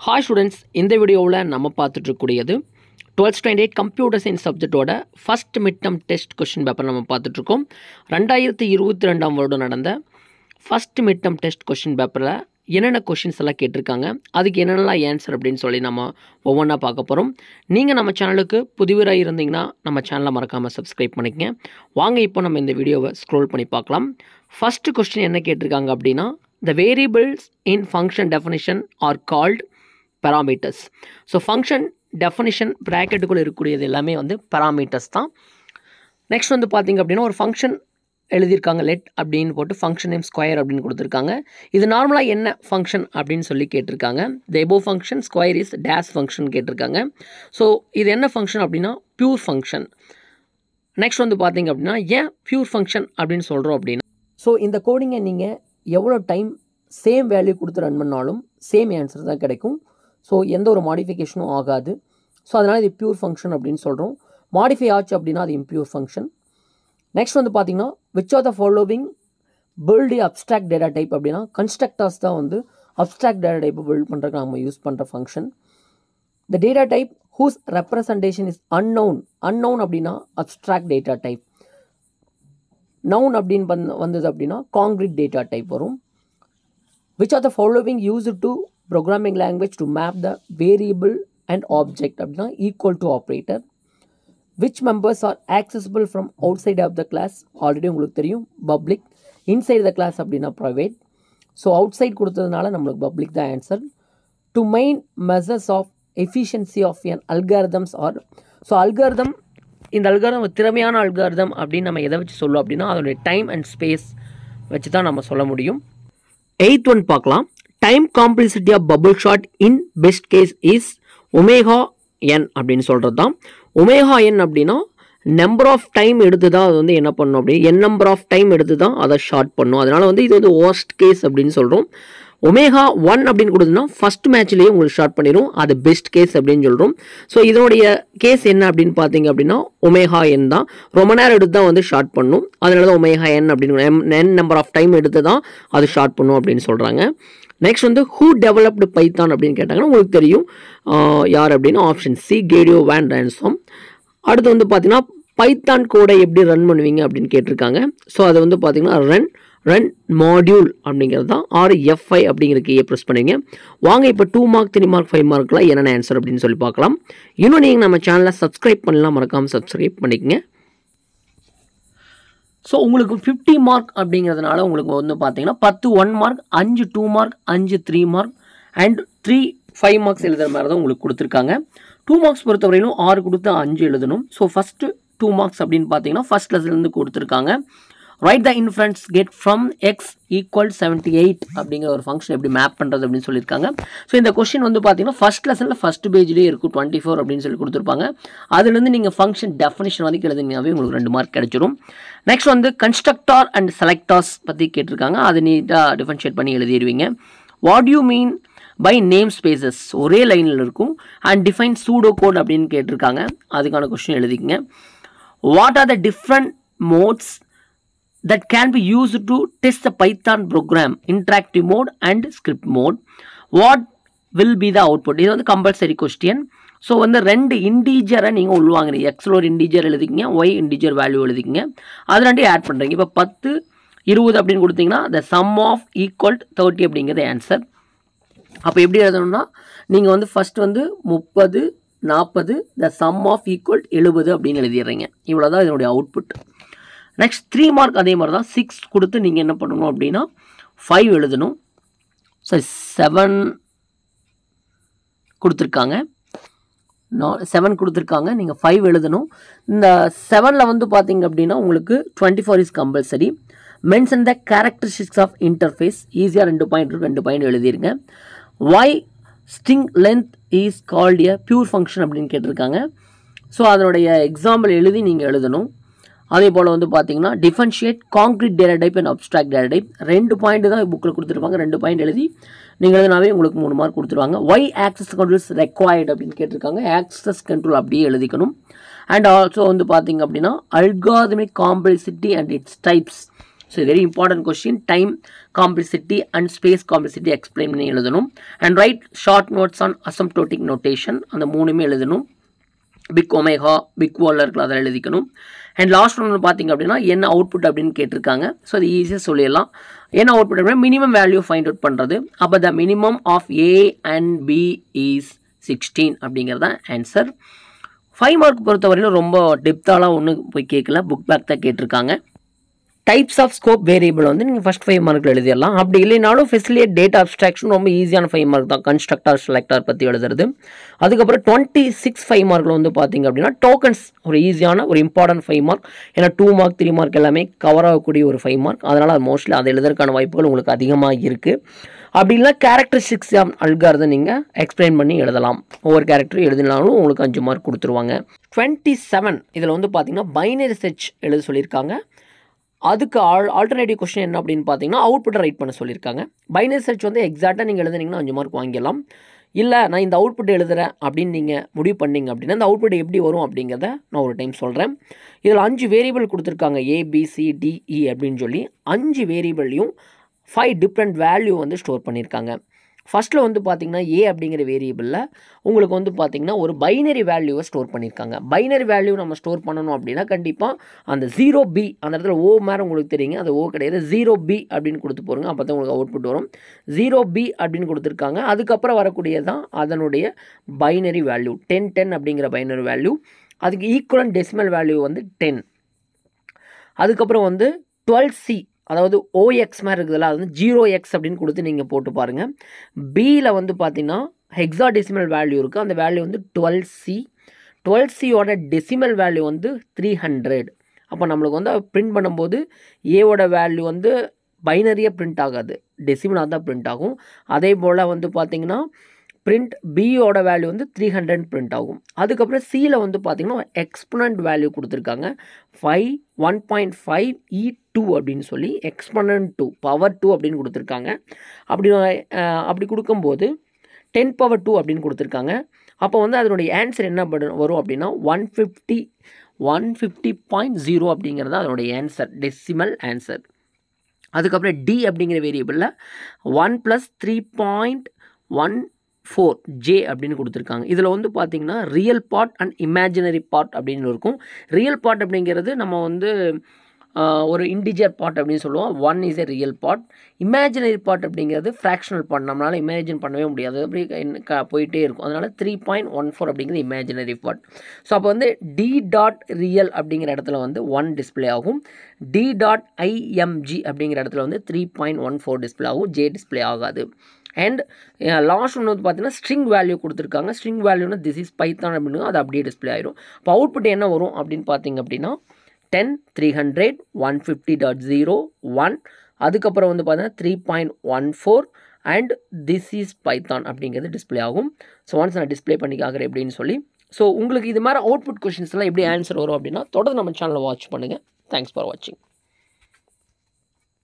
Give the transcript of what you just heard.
Hi students இந்த வீடியோவில் நம்ம பார்த்துட்ருக்கூடியது twelfth standard computer science சப்ஜெக்டோட first mid term test question paper நம்ம பார்த்துட்ருக்கோம் ரெண்டாயிரத்தி இருபத்தி ரெண்டாம் வருடம் நடந்த first mid term test question பேப்பரில் என்னென்ன கொஷின்ஸ் எல்லாம் கேட்டிருக்காங்க அதுக்கு என்னென்னலாம் ஆன்சர் அப்படின்னு சொல்லி நம்ம ஒவ்வொன்றா பார்க்க போகிறோம் நீங்கள் நம்ம சேனலுக்கு புதுவராக இருந்தீங்கன்னா நம்ம சேனலை மறக்காமல் சப்ஸ்கிரைப் பண்ணிக்கங்க. வாங்க இப்போ நம்ம இந்த வீடியோவை ஸ்க்ரோல் பண்ணி பார்க்கலாம். ஃபஸ்ட்டு கொஸ்டின் என்ன கேட்டிருக்காங்க அப்படின்னா the variables in function definition are called parameters so function definition ப்ராக்கெட்டுக்குள்ளே இருக்கக்கூடியது எல்லாமே வந்து பெராமீட்டர்ஸ் தான். நெக்ஸ்ட் வந்து பார்த்திங்க அப்படின்னா ஒரு ஃபங்க்ஷன் எழுதியிருக்காங்க. லெட் அப்படின்னு போட்டு ஃபங்க்ஷன் நேம் ஸ்கொயர் அப்படின்னு கொடுத்துருக்காங்க. இது நார்மலாக என்ன ஃபங்க்ஷன் அப்படின்னு சொல்லி கேட்டிருக்காங்க. The above function square is days function கேட்டிருக்காங்க. ஸோ இது என்ன ஃபங்க்ஷன் அப்படின்னா பியூர் ஃபங்க்ஷன் நெக்ஸ்ட் வந்து பார்த்திங்க அப்படின்னா ஏன் பியூர் ஃபங்க்ஷன் அப்படின்னு சொல்கிறோம் அப்படின்னா ஸோ இந்த கோடிங்கை நீங்கள் எவ்வளோ டைம் சேம் வேல்யூ கொடுத்து ரன் பண்ணாலும் சேம் ஆன்சர் தான் கிடைக்கும். ஸோ எந்த ஒரு மாடிஃபிகேஷனும் ஆகாது. ஸோ அதனால் இது பியூர் ஃபங்க்ஷன் அப்படின்னு சொல்கிறோம் மாடிஃபை ஆச்சு அப்படின்னா அது இம்பியூர் ஃபங்க்ஷன் நெக்ஸ்ட் வந்து பார்த்திங்கன்னா which are the following build abstract data type அப்படின்னா கன்ஸ்ட்ரக்டர்ஸ் தான் வந்து அப்ட்ராக்ட் டேட்டா டைப் பில்ட் பண்ணுறதுக்கு நம்ம யூஸ் பண்ணுற function the data type whose representation is unknown unknown அப்படின்னா அப்ட்ராக்ட் டேட்டா டைப் நவுன் அப்படின்னு வந் வந்தது அப்படின்னா காங்க்ரீட் டேட்டா டைப் வரும். Which are the following used to programming language to map the variable and object அப்படின்னா equal to operator which members are accessible from outside of the class already உங்களுக்கு தெரியும் public inside the class அப்படின்னா private so outside கொடுத்ததுனால நம்மளுக்கு public தான் answer to main measures of efficiency of N algorithms are so algorithm இந்த algorithm திறமையான algorithm அப்படின்னு நம்ம எதை வச்சு சொல்லுவோம் அப்படின்னா அதோடைய டைம் அண்ட் ஸ்பேஸ் வச்சு தான் நம்ம சொல்ல முடியும். எயித் ஒன் பார்க்கலாம். Time complexity of bubble sort in best case is omega N அப்படின்னு சொல்கிறது தான் ஒமேகா என் அப்படின்னா நம்பர் ஆஃப் டைம் எடுத்து தான் அது வந்து என்ன பண்ணும் அப்படின்னு என் நம்பர் ஆஃப் டைம் எடுத்து தான் அதை ஷார்ட் பண்ணும். அதனால் வந்து இது வந்து ஓஸ்ட் கேஸ் அப்படின்னு சொல்கிறோம் ஒமேகா ஒன் அப்படின்னு கொடுத்துன்னா ஃபஸ்ட் மேட்ச்லேயே உங்களுக்கு ஷார்ட் பண்ணிடும் அது பெஸ்ட் கேஸ் அப்படின்னு சொல்கிறோம் ஸோ இதனுடைய கேஸ் என்ன அப்படின்னு பார்த்தீங்க அப்படின்னா ஒமேகா என் தான். ரொம்ப நேரம் எடுத்து தான் வந்து ஷார்ட் பண்ணும். அதனால தான் ஒமேகா என் அப்படின்னு என் நம்பர் ஆஃப் டைம் எடுத்து தான் அது ஷார்ட் பண்ணும் அப்படின்னு சொல்கிறாங்க நெக்ஸ்ட் வந்து ஹூ டெவலப்டு பைத்தான் அப்படின்னு கேட்டாங்கன்னா உங்களுக்கு தெரியும். யார் அப்படின்னா ஆப்ஷன் சி கேடியோ வேன் ரேன்சோம் அடுத்து வந்து பார்த்தீங்கன்னா பைத்தான் கோடை எப்படி ரன் பண்ணுவீங்க அப்படின்னு கேட்டிருக்காங்க. ஸோ அதை வந்து பார்த்தீங்கன்னா ரன் ரன் மாடியூல் அப்படிங்கிறது தான் ஆர் எஃப்ஐ அப்படிங்கிறதுக்கு ஏ ப்ரெஸ் பண்ணுவீங்க வாங்க இப்போ two mark three mark five மார்க்லாம் என்னென்ன ஆன்சர் அப்படின்னு சொல்லி பார்க்கலாம். இன்னும் நீங்கள் நம்ம சேனலை சப்ஸ்கிரைப் பண்ணலாம் மறக்காமல் சப்ஸ்கிரைப் பண்ணிக்கங்க. ஸோ உங்களுக்கு ஃபிஃப்டி மார்க் அப்படிங்கிறதுனால உங்களுக்கு வந்து பார்த்தீங்கன்னா பத்து ஒன் மார்க் அஞ்சு டூ மார்க் அஞ்சு three mark and three five marks எழுதுகிற மாதிரி தான் உங்களுக்கு கொடுத்துருக்காங்க. டூ மார்க்ஸ் பொறுத்தவரையிலும் ஆறு கொடுத்து அஞ்சு எழுதணும். ஸோ ஃபஸ்ட்டு டூ மார்க்ஸ் அப்படின்னு பார்த்தீங்கன்னா ஃபஸ்ட் லெசன்லேருந்து கொடுத்துருக்காங்க. Write the inference get from X equal seventy eight அப்படிங்கிற ஒரு ஃபங்க்ஷன் எப்படி மேப் பண்ணுறது அப்படின்னு சொல்லியிருக்காங்க. ஸோ இந்த கொஷின் வந்து பார்த்தீங்கன்னா ஃபஸ்ட் லெசனில் ஃபஸ்ட் பேஜ்லேயே இருக்கும் டுவெண்ட்டி ஃபோர் அப்படின்னு சொல்லி கொடுத்துருப்பாங்க. அதுலேருந்து நீங்கள் ஃபங்க்ஷன் டெஃபினேஷன் வரைக்கும் எழுதுனீங்கன்னாவே உங்களுக்கு ரெண்டு மார்க் கிடச்சிரும். நெக்ஸ்ட் வந்து கன்ஸ்ட்ரக்டார் அண்ட் செலக்டார்ஸ் பற்றி கேட்டிருக்காங்க. அதை நீட்டாக டிஃபரன்ஷியேட் பண்ணி எழுதிடுவீங்க what you mean by name spaces ஒரே லைனில் இருக்கும். அண்ட் டிஃபைன் சூடோ கோட் அப்படின்னு கேட்டிருக்காங்க. அதுக்கான question எழுதிக்கங்க. What are the different modes that can be used to test the Python program interactive mode and script mode. What will be the output? இது வந்து compulsory question so வந்து ரெண்டு இண்டீஜரை நீங்கள் உள்வாங்குறீங்க. எக்ஸில் ஒரு இண்டீஜர் எழுதிக்கிங்க ஒய் இண்டீஜர் வேல்யூ எழுதிக்கிங்க. அது ரெண்டையும் ஆட் பண்ணுறீங்க இப்போ பத்து இருபது அப்படின்னு கொடுத்தீங்கன்னா the sum of equal thirty அப்படிங்கிறது ஆன்சர் அப்போ எப்படி எழுதணும்னா நீங்கள் வந்து ஃபஸ்ட் வந்து முப்பது நாற்பது த சம் ஆஃப் ஈக்குவல் எழுபது அப்படின்னு எழுதிடுறீங்க. இவ்வளோ தான் இதனுடைய அவுட்புட் நெக்ஸ்ட் த்ரீ மார்க் அதே மாதிரி தான் சிக்ஸ் கொடுத்து நீங்கள் என்ன பண்ணணும் அப்படின்னா ஃபைவ் எழுதணும். சரி செவன் கொடுத்துருக்காங்க. செவன் கொடுத்துருக்காங்க. நீங்கள் ஃபைவ் எழுதணும். இந்த செவனில் வந்து பார்த்தீங்க அப்படின்னா உங்களுக்கு twenty four is compulsory mention the characteristics of interface ஈஸியாக ரெண்டு பாயிண்ட் ரெண்டு point எழுதிருங்க. Why string length is called a pure function அப்படின்னு கேட்டிருக்காங்க. ஸோ அதனுடைய எக்ஸாம்பிள் எழுதி நீங்கள் எழுதணும். அதே போல் வந்து பார்த்தீங்கன்னா differentiate concrete data type and abstract data type ரெண்டு பாயிண்ட் தான் புக்கில் கொடுத்துருப்பாங்க. ரெண்டு பாயிண்ட் எழுதி நீங்கள் எழுதினாவே உங்களுக்கு மூணு மார்க் கொடுத்துருவாங்க. ஒய் ஆக்சஸ் கண்ட்ரோல்ஸ் ரெக்வயர்ட் அப்படின்னு கேட்டிருக்காங்க. ஆக்சஸ் கண்ட்ரோல் அப்படியே எழுதிக்கணும். அண்ட் ஆல்சோ வந்து பார்த்தீங்க அப்படின்னா algorithmic complexity and its types so very important question time complexity and space complexity explain பண்ணி எழுதணும். And write short notes on asymptotic notation அந்த மூணுமே எழுதணும். பிக் ஒமேகா பிக் வாலில் இருக்கலாம் அதில் எழுதிக்கணும். அண்ட் லாஸ்ட் ஒன்று பார்த்தீங்க அப்படின்னா என்ன அவுட்புட் அப்படின்னு கேட்டிருக்காங்க. ஸோ அது ஈஸியாக சொல்லிடலாம். என்ன அவுட்புட் அப்படின்னா மினிமம் வேல்யூ ஃபைண்ட் அவுட் பண்ணுறது அப்போ the minimum of A and B is sixteen அப்படிங்கிறது தான் ஆன்சர் ஃபைவ் மார்க் பொறுத்தவரையிலும் ரொம்ப டெப்த்தாலாம் ஒன்றும் போய் கேட்கல. புக் பேக் தான் கேட்டிருக்காங்க. டைப்ஸ் ஆஃப் ஸ்கோப் வேரியபிள் வந்து நீங்கள் ஃபஸ்ட் ஃபைவ் மார்க்கில் எழுதிடலாம். அப்படி இல்லைனாலும் ஃபெசிலியேட் டேட்டா அப்ஸ்ட்ராக்ஷன் ரொம்ப ஈஸியான ஃபைவ் மார்க் தான். கன்ஸ்ட்ரக்டார் செலக்டார் பற்றி எழுதுறது. அதுக்கப்புறம் டுவெண்ட்டி சிக்ஸ் ஃபைவ் மார்க்கில் வந்து பார்த்தீங்க அப்படின்னா டோக்கன்ஸ் ஒரு ஈஸியான ஒரு இம்பார்ட்டன்ட் ஃபைவ் மார்க் ஏன்னா டூ மார்க் த்ரீ மார்க் எல்லாமே கவர் ஆகக்கூடிய ஒரு ஃபைவ் மார்க் அதனால் அது மோஸ்ட்லி அதை எழுதுறதுக்கான வாய்ப்புகள் உங்களுக்கு அதிகமாக இருக்குது அப்படி இல்லை கேரக்டரிஸ்டிக்ஸ் அல்காரதை நீங்கள் எக்ஸ்பிளைன் பண்ணி எழுதலாம். ஒவ்வொரு கேரக்டரும் எழுதினாலும் உங்களுக்கு அஞ்சு மார்க் கொடுத்துருவாங்க. டுவெண்ட்டி செவன் இதில் வந்து பார்த்தீங்கன்னா பைனரி செர்ச் எழுத சொல்லியிருக்காங்க. அதுக்கு ஆல் ஆல்டர்னேட்டிவ் கொஸ்டின் என்ன அப்படின்னு பார்த்தீங்கன்னா அவுட்புட்டை ரைட் பண்ண சொல்லியிருக்காங்க. பைனரி சர்ச் வந்து எக்ஸாக்டாக நீங்கள் எழுதுனீங்கன்னா அஞ்சு மார்க் வாங்கிடலாம். இல்லை நான் இந்த அவுட்புட் எழுதுகிறேன் அப்படின்னு நீங்கள் முடிவு பண்ணிங்க அப்படின்னா இந்த அவுட்புட் எப்படி வரும் அப்படிங்கிறத நான் ஒரு டைம் சொல்கிறேன் இதில் அஞ்சு வேரியபிள் கொடுத்துருக்காங்க ஏபிசிடிஇ e அப்படின்னு சொல்லி அஞ்சு வேரியபிள்லையும் ஃபைவ் டிஃப்ரெண்ட் வேல்யூ வந்து ஸ்டோர் பண்ணியிருக்காங்க. ஃபஸ்ட்டில் வந்து பார்த்தீங்கன்னா ஏ அப்படிங்கிற வேரியபிளில் உங்களுக்கு வந்து பார்த்திங்கன்னா ஒரு பைனரி வேல்யூவை ஸ்டோர் பண்ணியிருக்காங்க பைனரி வேல்யூ நம்ம ஸ்டோர் பண்ணணும் அப்படின்னா கண்டிப்பாக அந்த ஜீரோ பி அந்த இடத்துல ஓ மேலே உங்களுக்கு தெரியுங்க. அது ஓ கிடையாது ஜீரோ பி அப்படின்னு கொடுத்து போகிறோங்க அப்போ தான் உங்களுக்கு அவுட்புட் வரும். ஜீரோ பி அப்படின்னு கொடுத்துருக்காங்க. அதுக்கப்புறம் வரக்கூடியது தான் அதனுடைய பைனரி வேல்யூ டென் டென் அப்படிங்கிற பைனரி வேல்யூ அதுக்கு ஈக்குவலன் டெசிமல் வேல்யூ வந்து டென் அதுக்கப்புறம் வந்து டுவெல் சி அதாவது ஓஎக்ஸ் மாதிரி இருக்குதுல்ல அது வந்து ஜீரோ எக்ஸ் அப்படின்னு கொடுத்து நீங்கள் போட்டு பாருங்கள் பியில் வந்து பார்த்தீங்கன்னா ஹெக்ஸா டெசிமல் வேல்யூ இருக்குது அந்த வேல்யூ வந்து டுவெல் சி டுவெல் சியோட டெசிமல் வேல்யூ வந்து த்ரீ ஹண்ட்ரட் அப்போ நம்மளுக்கு வந்து பிரிண்ட் பண்ணும்போது ஏவோட வேல்யூ வந்து பைனரியாக பிரிண்ட் ஆகாது. டெசிமலாக தான் பிரிண்ட் ஆகும். அதே போல் வந்து பார்த்திங்கன்னா பிரிண்ட் பியோட வேல்யூ வந்து த்ரீ ஹண்ட்ரட் பிரிண்ட் ஆகும். அதுக்கப்புறம் சியில் வந்து பார்த்திங்கன்னா எக்ஸ்பனண்ட் வேல்யூ கொடுத்துருக்காங்க. Five one point five E e two அப்படின்னு சொல்லி எக்ஸ்பனண்ட் டூ பவர் டூ அப்படின்னு கொடுத்துருக்காங்க. அப்படி அப்படி கொடுக்கும்போது டென் பவர் டூ அப்படின்னு கொடுத்துருக்காங்க. அப்போ வந்து அதனுடைய ஆன்சர் என்ன பண்ண வரும் அப்படின்னா one fifty one fifty point zero அப்படிங்கிறது தான் அதனுடைய ஆன்சர் டெசிமல் ஆன்சர் அதுக்கப்புறம் டி அப்படிங்கிற வேரியபிளில் one plus three point one four J அப்படின்னு கொடுத்துருக்காங்க. இதில் வந்து பார்த்தீங்கன்னா real part and imaginary part அப்படின்னு இருக்கும். ரியல் பார்ட் அப்படிங்கிறது நம்ம வந்து ஒரு இண்டிஜர் பார்ட் அப்படின்னு சொல்லுவோம். One is a real part imaginary part அப்படிங்கிறது ஃப்ராக்ஷனல் பார்ட் நம்மளால் இமேஜின் பண்ணவே முடியாது. அப்படி க- போயிட்டே இருக்கும். அதனால் த்ரீ பாயிண்ட் ஒன் ஃபோர் அப்படிங்கிறது இமேஜினரி பார்ட் ஸோ அப்போ வந்து டி டாட் ரியல் அப்படிங்கிற இடத்துல வந்து ஒன் டிஸ்ப்ளே ஆகும். D dot I M G அப்படிங்கிற இடத்துல வந்து three point one four display ஆகும். ஜே டிஸ்ப்ளே ஆகாது. அண்ட் லாஸ்ட் ஒன்று வந்து பார்த்தீங்கன்னா ஸ்ட்ரிங் வேல்யூ கொடுத்துருக்காங்க. ஸ்ட்ரிங் வேல்யூனா திஸ் இஸ் பைத்தான் அப்படின்னு அது அப்படியே டிஸ்ப்ளே ஆயிரும். இப்போ அவுட்புட் என்ன வரும் அப்படின்னு பார்த்தீங்க அப்படின்னா ten three hundred one fifty dot zero one அதுக்கப்புறம் வந்து பார்த்தீங்கன்னா three point one four and this is Python அப்படிங்கிறது டிஸ்ப்ளே ஆகும். ஸோ ஒன்ஸ் நான் டிஸ்ப்ளே பண்ணிக்காகிறேன் எப்படின்னு சொல்லி. ஸோ உங்களுக்கு இது மாதிரி அவுட்புட் கொஷின்ஸ்லாம் எப்படி ஆன்சர் வரும் அப்படின்னா தொடர்ந்து நம்ம சேனலை வாட்ச் பண்ணுங்கள் தேங்க்ஸ் ஃபார் வாட்சிங்